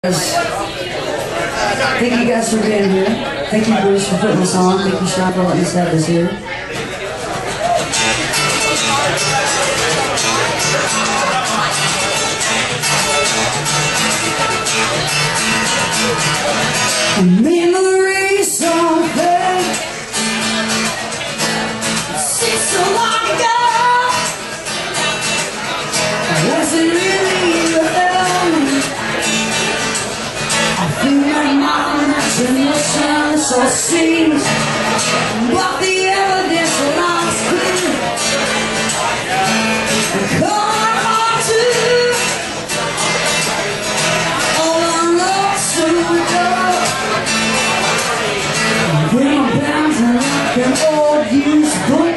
Thank you guys for being here. Thank you, Bruce, for putting this on. Thank you, Sean, for letting us have this here. seems what the evidence lies clear. Come on to all I know to know. When I'm an old used book.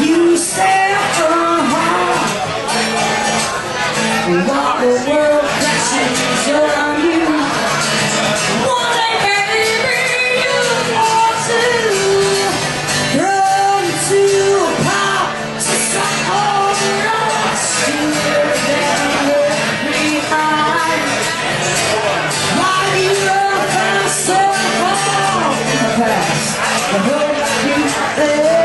You said uh-huh And the world crashes on you. One day baby you to. Run to a pop Just all the rocks You were While you In the past hope you there